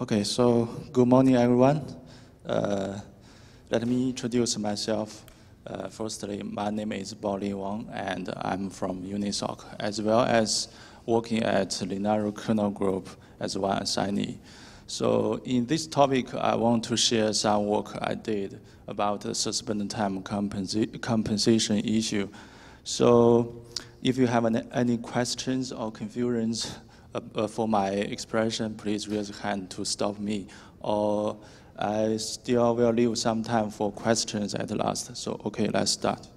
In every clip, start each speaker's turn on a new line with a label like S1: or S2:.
S1: Okay, so good morning, everyone. Uh, let me introduce myself. Uh, firstly, my name is Baolin Wang, and I'm from Unisoc, as well as working at Linaro Kernel Group as one assignee. So in this topic, I want to share some work I did about the suspended time compensa compensation issue. So if you have any, questions or confusions, for my expression, please raise your hand to stop me. Or I still will leave some time for questions at last. So, okay, let's start.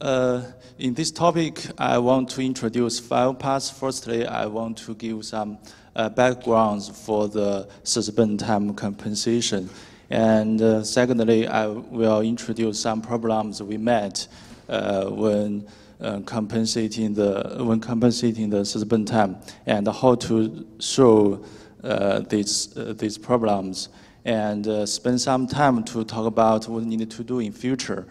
S1: Uh, in this topic, I want to introduce five parts. Firstly, I want to give some uh, backgrounds for the suspend time compensation. And uh, secondly, I will introduce some problems we met uh, when uh, compensating the when compensating the suspend time and how to solve uh, these uh, these problems and uh, spend some time to talk about what we need to do in future.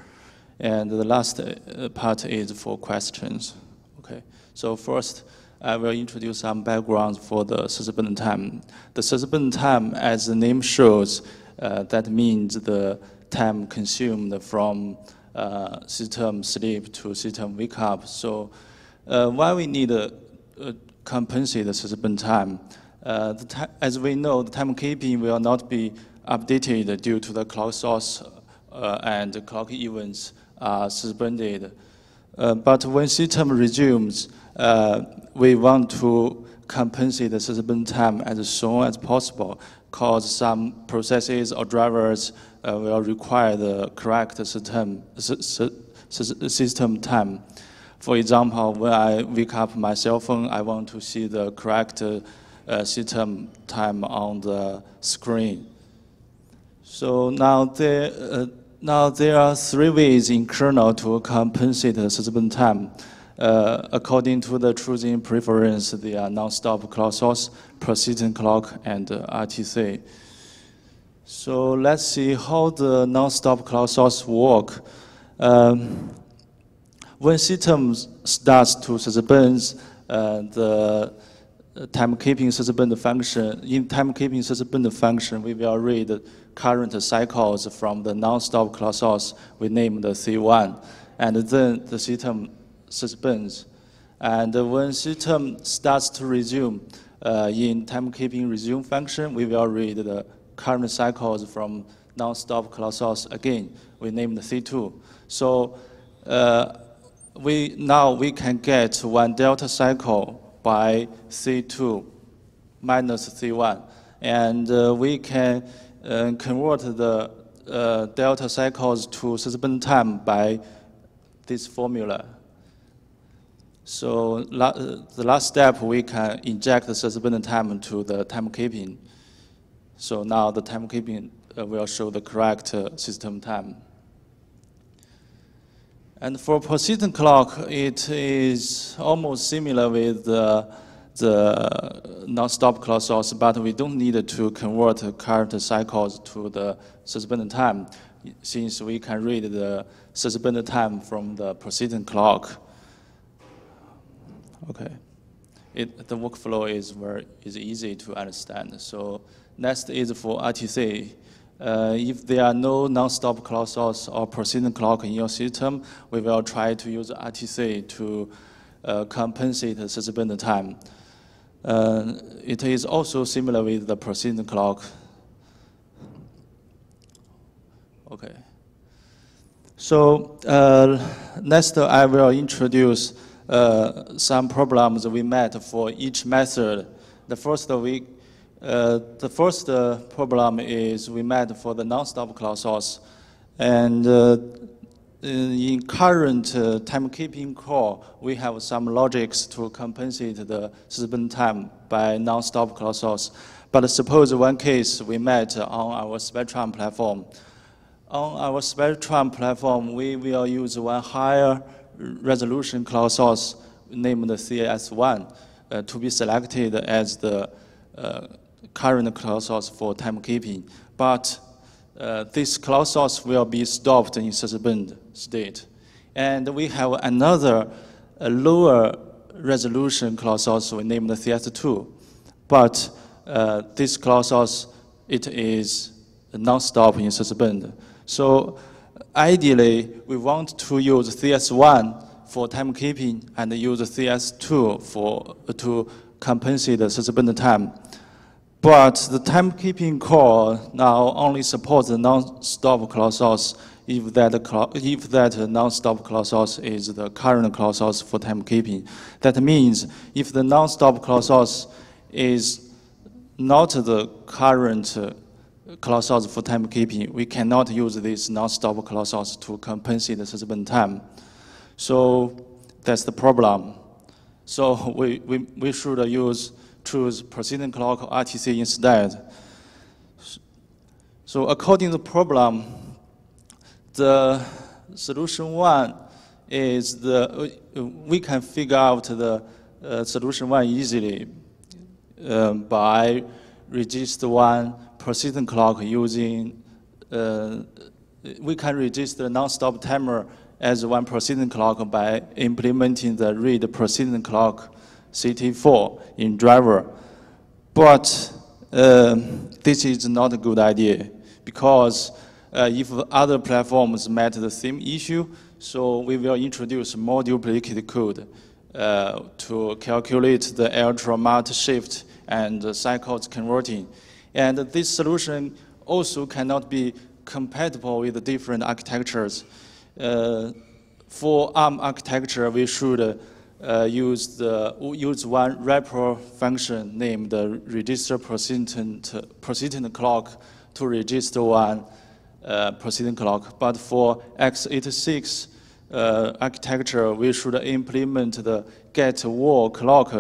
S1: And the last uh, part is for questions. Okay. So first, I will introduce some background for the suspend time. The suspend time, as the name shows, uh, that means the time consumed from uh, system sleep to system wake up. So uh, why we need to compensate the suspend time? Uh, the as we know, the timekeeping will not be updated due to the clock source uh, and clock events are suspended. Uh, but when system resumes, we want to compensate the suspend time as soon as possible because some processes or drivers will require the correct system, system time. For example, when I wake up my cell phone, I want to see the correct uh, system time on the screen. So now there, uh, now there are three ways in kernel to compensate the system time. Uh, according to the choosing preference, they are non-stop clock source, persistent clock, and uh, RTC. So let's see how the non-stop clock source work. Um, when system starts to suspend uh, the timekeeping suspend function, in timekeeping suspend function, we will read current cycles from the non-stop clock source we named C1, and then the system suspends. And when system starts to resume, uh, in timekeeping resume function, we will read the current cycles from non-stop clock source again. We named C2. So uh, we now we can get one delta cycle by C2 minus C1, and uh, we can uh, convert the uh, delta cycles to suspend time by this formula. So la the last step, we can inject the suspended time to the timekeeping. So now the timekeeping uh, will show the correct uh, system time. And for persistent clock, it is almost similar with the, the non-stop clock source, but we don't need to convert current cycles to the suspended time, since we can read the suspended time from the persistent clock. Okay. It, the workflow is very is easy to understand. So next is for RTC. Uh, if there are no non-stop clock source or persistent clock in your system, we will try to use RTC to uh, compensate the suspended time. Uh, it is also similar with the persistent clock. Okay. So uh, next I will introduce uh, some problems we met for each method. The first week, uh, the first uh, problem is we met for the non-stop clock source, and uh, in current uh, timekeeping core, we have some logics to compensate the suspend time by non-stop clock source. But suppose one case we met on our Spreadtrum platform. On our Spreadtrum platform, we will use one higher resolution clock source named CS1 uh, to be selected as the current clock source for timekeeping. But uh, this clock source will be stopped in suspend state. And we have another lower resolution clock source we named CS2. But uh, this clock source, it is non-stop in suspend. So ideally, we want to use CS1 for timekeeping and use CS2 for, to compensate the suspend time. But the timekeeping core now only supports the non-stop clock source if that, if that non-stop clock source is the current clock source for timekeeping. That means if the non-stop clock source is not the current uh, clock source for timekeeping, we cannot use this non-stop clock source to compensate the suspend time. So that's the problem. So we, we, we should use choose persistent clock RTC instead. So according to the problem, the solution one is the, we can figure out the uh, solution one easily uh, by register one persistent clock using, uh, we can register the non-stop timer as one persistent clock by implementing the read persistent clock CT4 in driver. But uh, this is not a good idea because uh, if other platforms met the same issue, so we will introduce more duplicate code uh, to calculate the ultra multi shift and cycles converting. And this solution also cannot be compatible with different architectures. Uh, for ARM architecture, we should uh, use the use one wrapper function named the register persistent persistent clock to register one uh, persistent clock. But for x86 uh, architecture, we should implement the get wall clock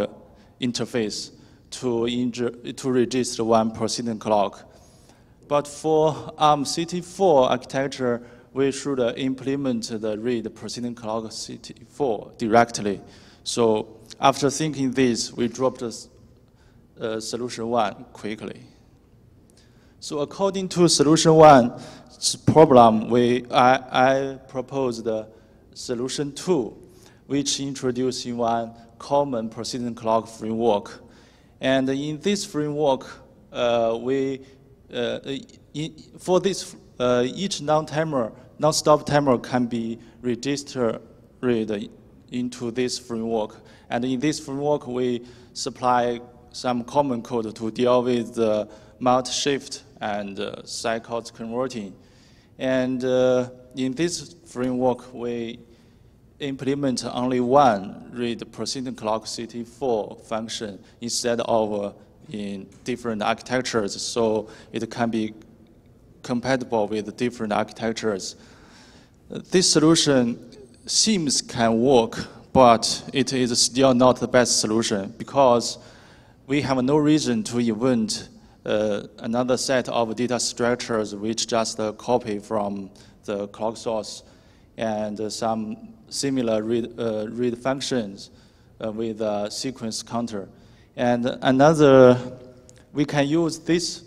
S1: interface to, to register one persistent clock. But for ARM64 architecture, we should implement the read persistent clock64 directly. So after thinking this, we dropped uh, solution one quickly. So according to solution one problem, we, I, I proposed solution two, which introducing one common persistent clock framework. And in this framework, uh, we, uh, in, for this, uh, each non-timer, non-stop timer can be registered into this framework. And in this framework, we supply some common code to deal with the multi-shift and uh, cycles converting. And uh, in this framework, we implement only one read persistent clock64 function instead of uh, in different architectures, so it can be compatible with different architectures. This solution seems can work, but it is still not the best solution because we have no reason to invent uh, another set of data structures which just uh, copy from the clock source and uh, some similar read, uh, read functions uh, with a sequence counter. And another, we can use this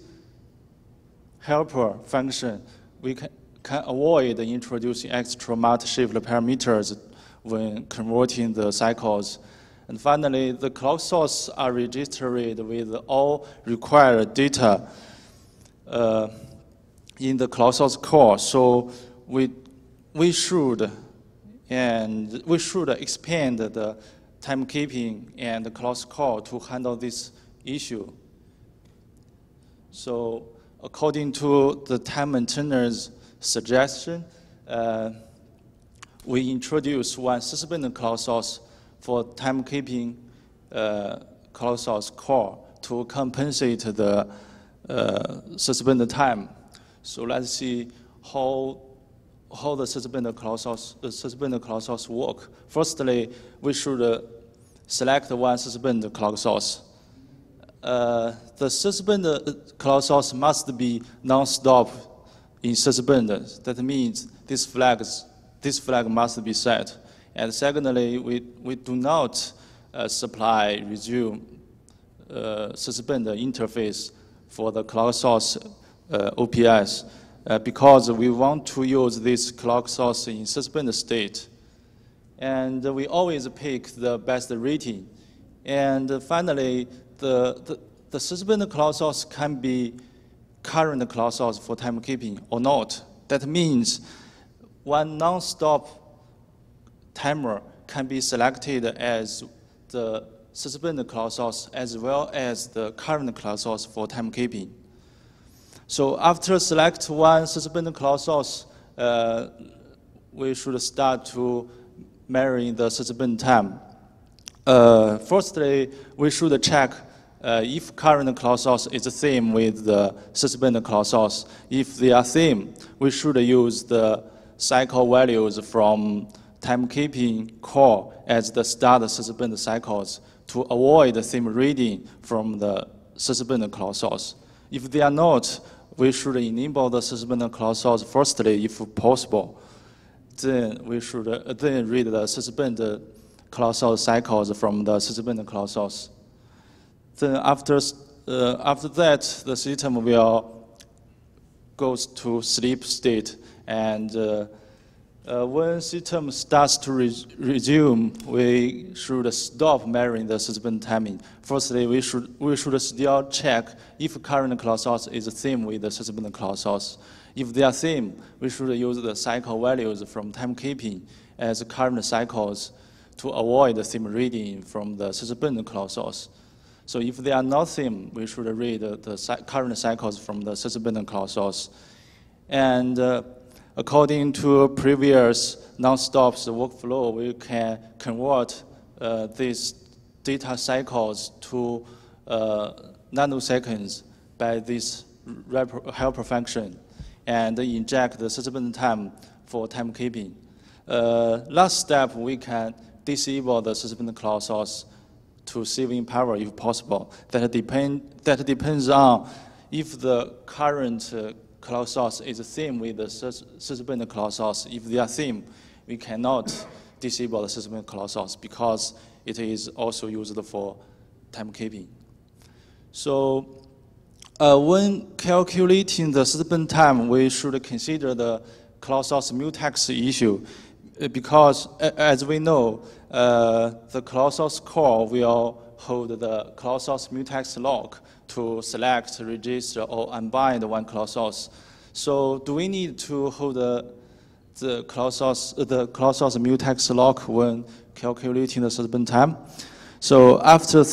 S1: helper function. We can, can avoid introducing extra multi-shift parameters when converting the cycles. And finally, the clock source are registered with all required data uh, in the clock source core. So we, we should and we should expand the timekeeping and the clock core to handle this issue. So according to the time maintainers suggestion, uh, we introduce one suspended clock source for timekeeping uh, clock source core to compensate the uh, suspended time. So let's see how how the suspended clock source, uh, suspended clock source work. Firstly, we should uh, select one suspended clock source. Uh, the suspended clock source must be non-stop in suspended. That means this flags, this flag must be set. And secondly, we, we do not uh, supply resume uh, suspended interface for the clock source uh, OPS uh, because we want to use this clock source in suspended state. And we always pick the best rating. And finally, the, the, the clock source can be current clock source for timekeeping or not. That means one non-stop timer can be selected as the suspended clock source as well as the current clock source for timekeeping. So after select one suspended clock source, uh, we should start to measuring the suspended time. Uh, firstly, we should check uh, if current clock source is the same with the suspended clock source. If they are same, we should use the cycle values from timekeeping core as the start suspended cycles to avoid the same reading from the suspended clock source. If they are not, we should enable the suspended clock source firstly if possible. Then we should uh, then read the suspended clock source cycles from the suspended clock source. Then after, uh, after that, the system will goes to sleep state and uh, uh, when system starts to re resume, we should stop measuring the suspended timing. Firstly, we should, we should still check if current clock source is the same with the suspended clock source. If they are same, we should use the cycle values from timekeeping as current cycles to avoid the same reading from the suspended clock source. So if they are not same, we should read the, current cycles from the suspended clock source. And uh, according to previous non-stops workflow, we can convert uh, these data cycles to uh, nanoseconds by this helper function and inject the suspended time for timekeeping. Uh, last step, we can disable the suspended clock source to saving power if possible. That, depend, that depends on if the current uh, clock source is the same with the suspended clock source. If they are same, we cannot disable the suspended clock source because it is also used for timekeeping. So uh, when calculating the suspended time, we should consider the clock source mutex issue because as we know, uh, the source core will hold the source mutex lock to select, register, or unbind one source. So do we need to hold the, the source, the mutex lock when calculating the suspend time? So after,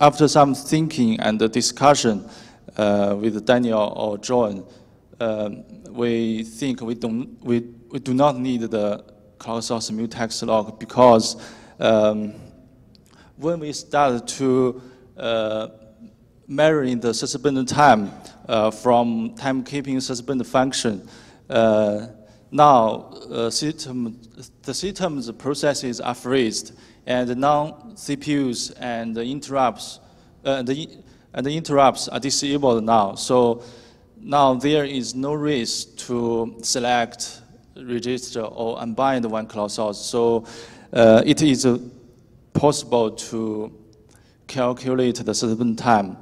S1: after some thinking and discussion uh, with Daniel or John, um, we think we, don't, we, we do not need the clock source mutex lock because um, when we start to uh, measuring the suspended time uh, from timekeeping suspended function. Uh, now, uh, system, the system's processes are freezed, and non-CPUs and the interrupts, uh, the, and the interrupts are disabled now. So now there is no risk to select, register, or unbind one clock source. So uh, it is possible to calculate the suspended time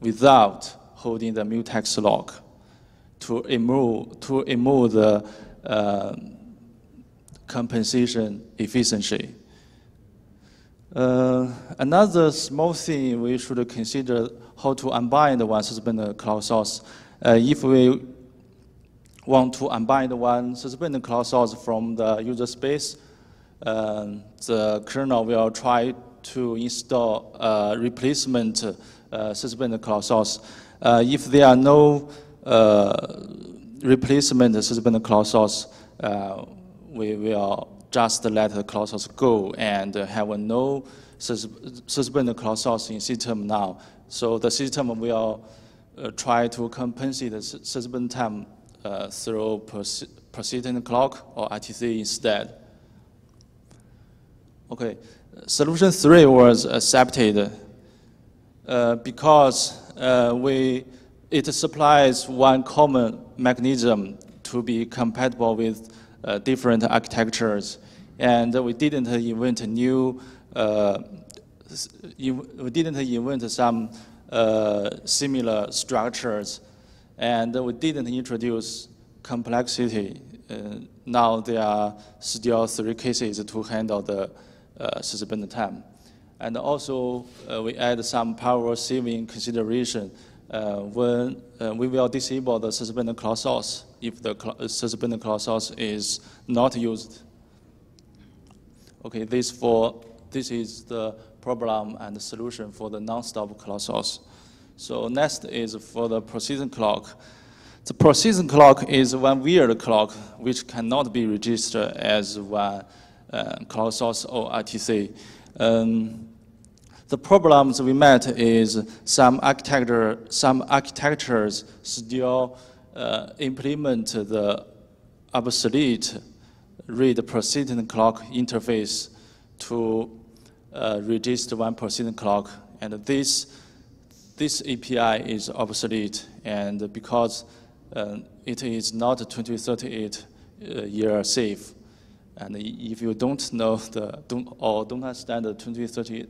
S1: without holding the mutex lock to remove, to remove the uh, compensation efficiency. Uh, another small thing we should consider how to unbind one suspended clock source. Uh, if we want to unbind one suspended clock source from the user space, uh, the kernel will try to install a replacement uh, suspended clock source. Uh, if there are no uh, replacement suspended clock source, we will just let the clock source go and have no sus suspended clock source in system now. So the system will uh, try to compensate the suspend time uh, through pers persistent clock or RTC instead. Okay, solution three was accepted uh, because uh, we, it supplies one common mechanism to be compatible with uh, different architectures. And we didn't invent new, we didn't invent some similar structures. And we didn't introduce complexity. Uh, now there are still three cases to handle the uh, suspended time. And also, uh, we add some power saving consideration uh, when uh, we will disable the suspended clock source if the cl suspended clock source is not used. Okay, this for this is the problem and the solution for the non-stop clock source. So next is for the persistent clock. The persistent clock is one weird clock which cannot be registered as one uh, source or RTC. Um, the problems we met is some architecture, some architectures still uh, implement the obsolete read persistent clock interface to uh, register one persistent clock. And this, this API is obsolete. And because uh, it is not 2038 uh, year safe, and if you don't know the, don't, or don't understand the 2038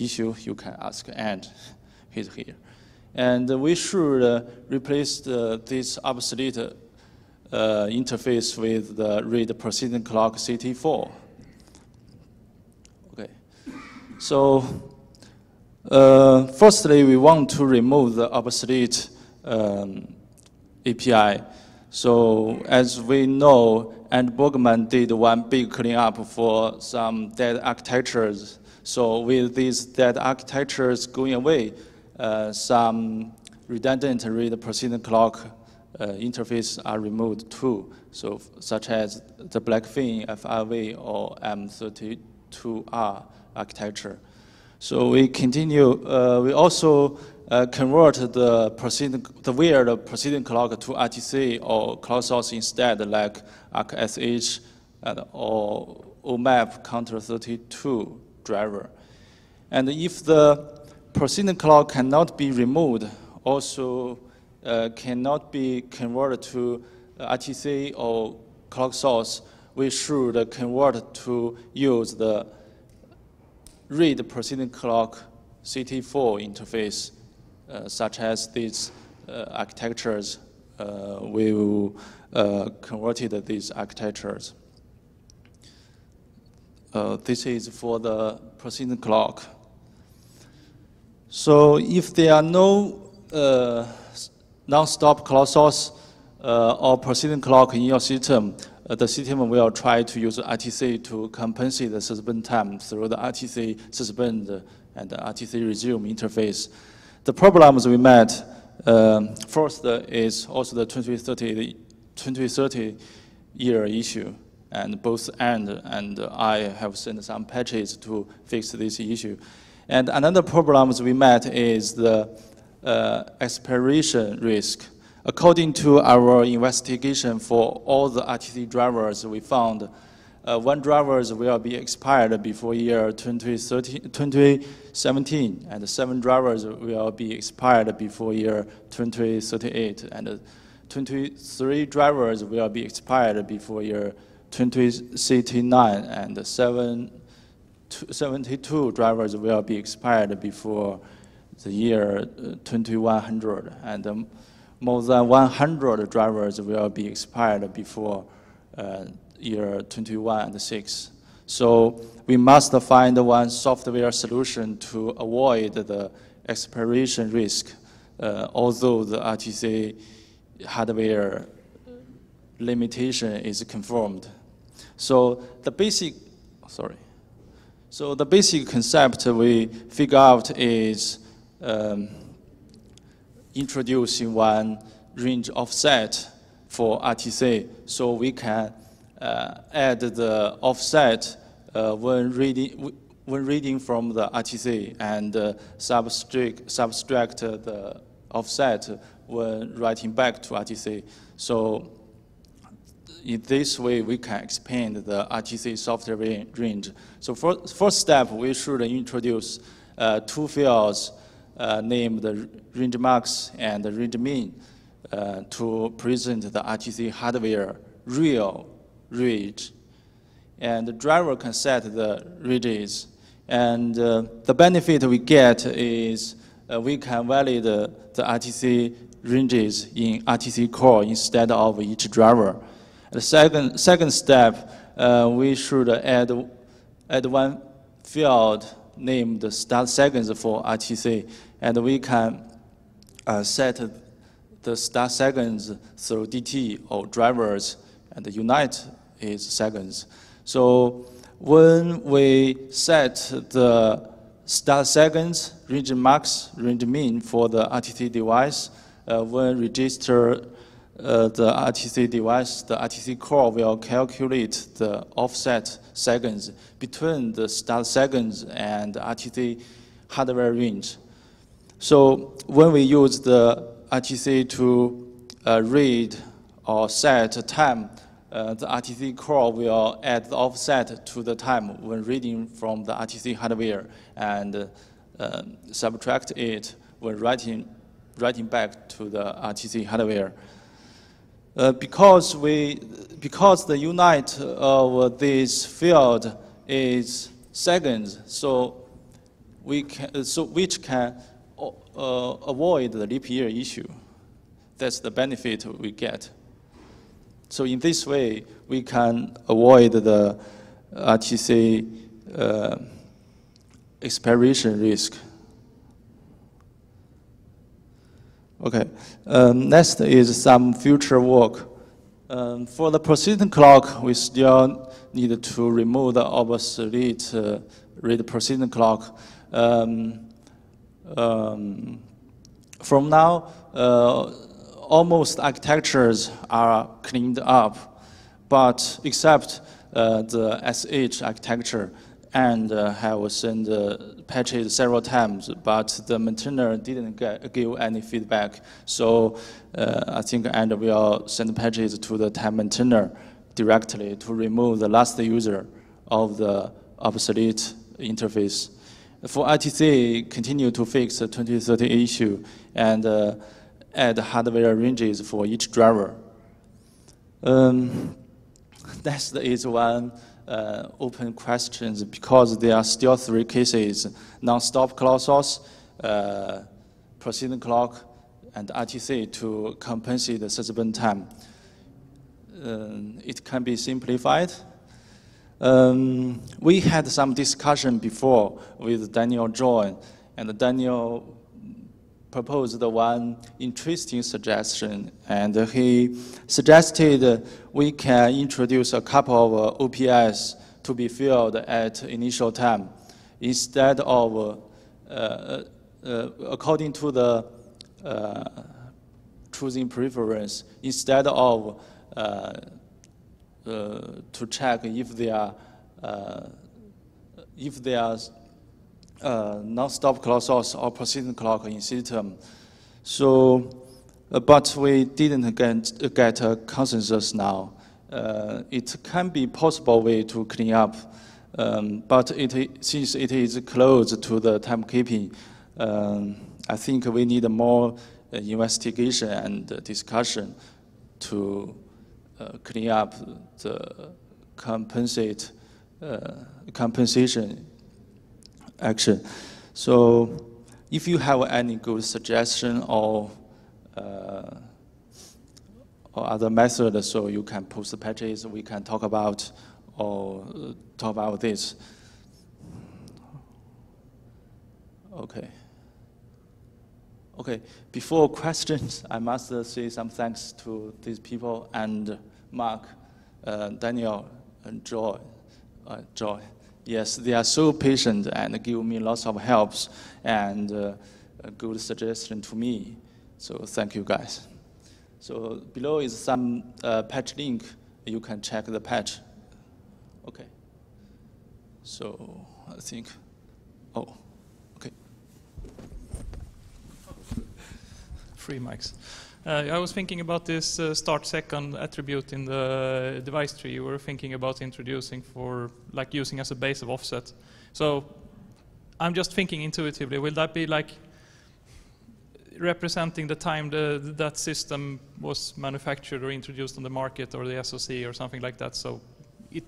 S1: issue, you can ask Arnd he's here. And we should uh, replace the, this obsolete uh, interface with the read persistent clock64. Okay, so uh, firstly, we want to remove the obsolete um, API. So as we know, Arnd Bergmann did one big cleanup for some dead architectures so with these dead architectures going away, uh, some redundant read persistent clock uh, interface are removed too. So such as the Blackfin FRV or M32R architecture. So we continue, uh, we also uh, convert the persistent, the weird persistent clock to RTC or clock source instead like ArcSH or OMAP counter 32 driver. And if the persistent clock cannot be removed, also uh, cannot be converted to RTC or clock source, we should convert to use the read precision clock CT4 interface, uh, such as these uh, architectures. Uh, we uh, converted these architectures. Uh, this is for the persistent clock. So if there are no uh, non-stop clock source or persistent clock in your system, uh, the system will try to use RTC to compensate the suspend time through the RTC suspend and the RTC resume interface. The problems we met, um, first is also the 2030, 2030 year issue Arnd both and and I have sent some patches to fix this issue. And another problem we met is the uh, expiration risk. According to our investigation for all the RTC drivers, we found uh, one drivers will be expired before year 2017, and seven drivers will be expired before year 2038, and 23 drivers will be expired before year 2039, and 7, 72 drivers will be expired before the year uh, 2100 and um, more than 100 drivers will be expired before uh, year 21 and 6. So we must find one software solution to avoid the expiration risk, uh, although the RTC hardware limitation is confirmed. So the basic, sorry. So the basic concept we figure out is um, introducing one range offset for RTC so we can uh, add the offset uh, when reading when reading from the RTC and uh, subtract, subtract the offset when writing back to RTC. So in this way, we can expand the RTC software range. So for, first step, we should introduce uh, two fields named the range max and range min uh, to present the RTC hardware real range. And the driver can set the ranges. And uh, the benefit we get is uh, we can validate the, the RTC ranges in RTC core instead of each driver. The second, second step, uh, we should add, add one field named start seconds for RTC, and we can uh, set the start seconds through DT or drivers, and unite is seconds. So when we set the start seconds, range max, range min for the RTC device, uh, when register uh, the RTC device, the RTC core will calculate the offset seconds between the start seconds and RTC hardware range. So when we use the RTC to uh, read or set time, uh, the RTC core will add the offset to the time when reading from the RTC hardware and uh, subtract it when writing, writing back to the RTC hardware. Uh, because we because the unit of this field is seconds, so we can so which can uh, avoid the leap year issue. That's the benefit we get. So in this way, we can avoid the RTC uh, expiration risk. Okay, um, next is some future work. Um, for the persistent clock, we still need to remove the obsolete uh, read persistent clock. Um, um, from now, uh, almost architectures are cleaned up, but except uh, the SH architecture, and uh, have sent uh, patches several times, but the maintainer didn't get, give any feedback. So uh, I think Arnd will send patches to the time maintainer directly to remove the last user of the obsolete interface. For RTC, continue to fix the 2030 issue and uh, add hardware ranges for each driver. Um, that is one uh, open questions because there are still three cases, non-stop clock source, uh, persistent clock, and RTC to compensate the suspend time. Um, it can be simplified. Um, we had some discussion before with Daniel Joy, and Daniel proposed one interesting suggestion, and he suggested we can introduce a couple of OPS to be filled at initial time instead of, uh, uh, according to the uh, choosing preference, instead of uh, uh, to check if they are uh, if they are uh, non-stop clock source or persistent clock in system. So, uh, but we didn't get, get a consensus now. Uh, it can be possible way to clean up, um, but it, since it is close to the timekeeping, um, I think we need more uh, investigation and discussion to uh, clean up the compensate uh, compensation action. So if you have any good suggestion or uh, or other method, so you can post the patches, we can talk about or talk about this. Okay. Okay, before questions, I must say some thanks to these people and Mark, uh, Daniel, and Joy. Uh, Joy. Yes, they are so patient and give me lots of helps and uh, good suggestion to me. So thank you guys. So below is some uh, patch link. You can check the patch. Okay. So I think, oh, okay.
S2: Free mics. Uh, I was thinking about this uh, start second attribute in the device tree you were thinking about introducing for like using as a base of offset. So I'm just thinking intuitively, will that be like representing the time the, that system was manufactured or introduced on the market or the SoC or something like that? So it,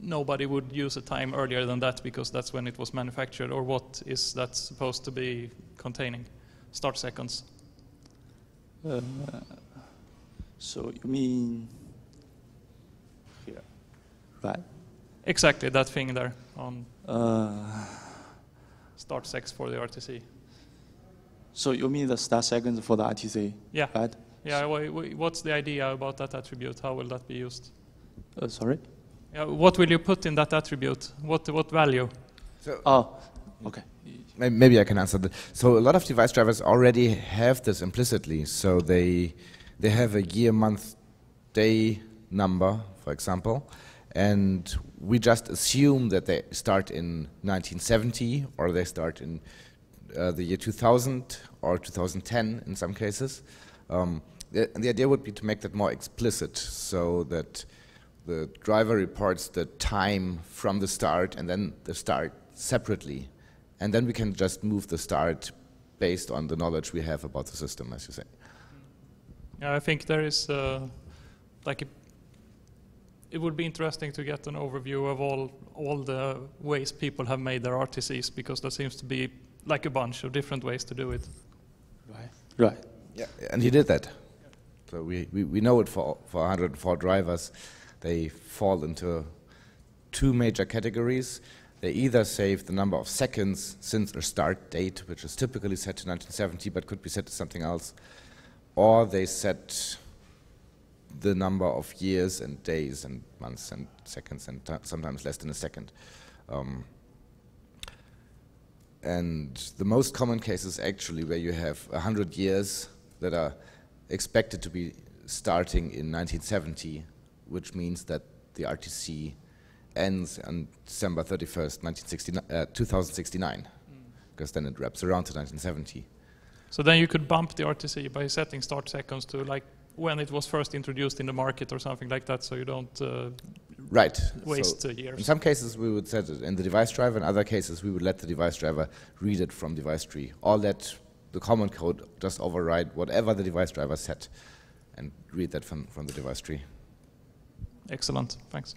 S2: nobody would use a time earlier than that because that's when it was manufactured or what is that supposed to be containing? Start seconds.
S1: Uh, so you mean here, right?
S2: Exactly that thing there on.
S1: Uh,
S2: start secs for the RTC.
S1: So you mean the start seconds for the RTC?
S2: Yeah.
S1: Right?
S2: Yeah. wha- wha- What's the idea about that attribute? How will that be used?
S1: Uh, sorry?
S2: Yeah, what will you put in that attribute? What what value?
S3: So
S1: Oh, okay.
S3: May- Maybe I can answer that. So a lot of device drivers already have this implicitly. So they they have a year, month, day number, for example, and we just assume that they start in 1970 or they start in uh, the year 2000 or 2010 in some cases. Um, the, the idea would be to make that more explicit, so that the driver reports the time from the start and then the start separately and then we can just move the start based on the knowledge we have about the system, as you say.
S2: Yeah, I think there is uh, like a, it would be interesting to get an overview of all all the ways people have made their RTCs because there seems to be like a bunch of different ways to do it.
S1: Right. Right.
S3: Yeah, and he did that. So we, we, we know it for, for 104 drivers. They fall into two major categories. They either save the number of seconds since a start date, which is typically set to 1970 but could be set to something else, or they set the number of years and days and months and seconds and ti- sometimes less than a second. Um, and the most common case is actually where you have 100 years that are expected to be starting in 1970, which means that the RTC ends on December 31st, 1969, uh, 2069, because then it wraps around to 1970.
S2: So then you could bump the RTC by setting start seconds to like when it was first introduced in the market or something like that, so you don't uh,
S3: Right.
S2: waste
S3: So
S2: uh,
S3: in some cases, we would set it in the device driver. In other cases, we would let the device driver read it from device tree, or let the common code just override whatever the device driver set and read that from, from the device tree.
S2: Excellent. Thanks.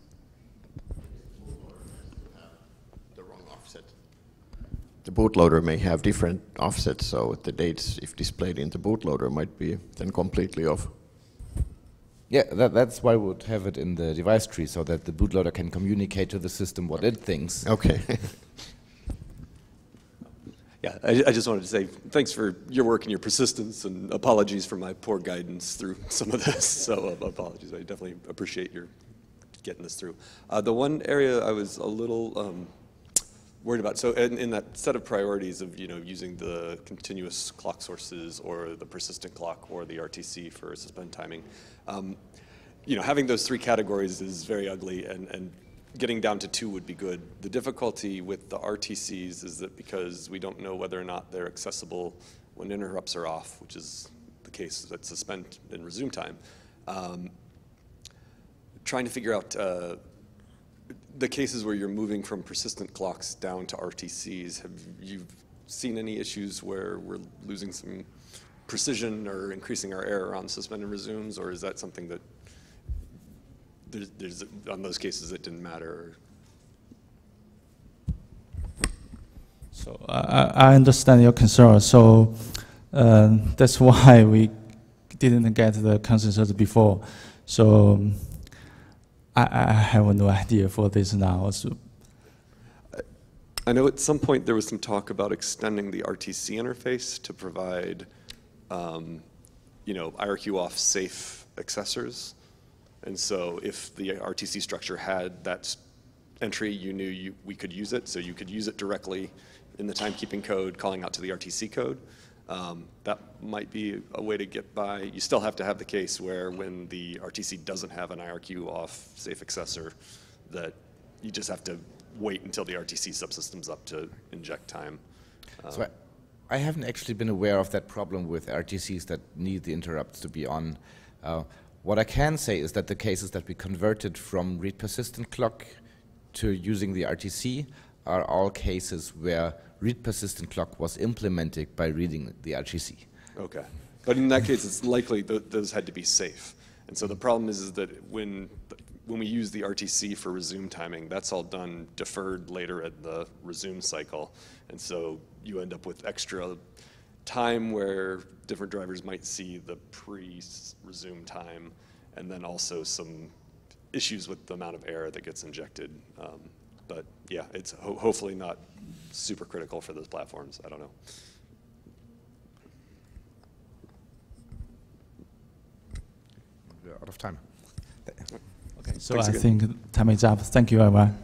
S4: the wrong offset. The bootloader may have different offsets, so the dates, if displayed in the bootloader, might be then completely off.
S3: Yeah, that, that's why we would have it in the device tree so that the bootloader can communicate to the system what it thinks.
S4: Okay.
S5: Yeah, I, I just wanted to say thanks for your work and your persistence, and apologies for my poor guidance through some of this. So uh, apologies. I definitely appreciate your getting this through. Uh, the one area I was a little um, worried about. So in, in that set of priorities of you know using the continuous clock sources or the persistent clock or the RTC for suspend timing, um, you know having those three categories is very ugly, and and getting down to two would be good. The difficulty with the RTCs is that because we don't know whether or not they're accessible when interrupts are off, which is the case at suspend and resume time. Um, trying to figure out uh, the cases where you're moving from persistent clocks down to RTCs, have you seen any issues where we're losing some precision or increasing our error on suspend and resumes, or is that something that there's, there's on those cases it didn't matter?
S1: So I, I understand your concern. So uh, that's why we didn't get the consensus before. So I, I have no idea for this now. So
S5: I know at some point there was some talk about extending the RTC interface to provide, um, you know, IRQ off safe accessors. And so if the RTC structure had that entry, you knew you, we could use it, so you could use it directly in the timekeeping code, calling out to the RTC code. Um, that might be a way to get by. You still have to have the case where when the RTC doesn't have an IRQ off safe accessor, that you just have to wait until the RTC subsystem's up to inject time.
S3: So I, I haven't actually been aware of that problem with RTCs that need the interrupts to be on. Uh, what I can say is that the cases that we converted from read persistent clock to using the RTC are all cases where read persistent clock was implemented by reading the RTC.
S5: Okay. But in that case, it's likely that those had to be safe. And so the problem is, is that when, when we use the RTC for resume timing, that's all done deferred later at the resume cycle. And so you end up with extra time where different drivers might see the pre-resume time, and then also some issues with the amount of error that gets injected. Um, But yeah, it's ho- hopefully not super critical for those platforms. I don't know.
S3: We're out of time.
S1: Okay, so
S5: Thanks
S1: I
S5: again.
S1: think time is up. Thank you, everyone.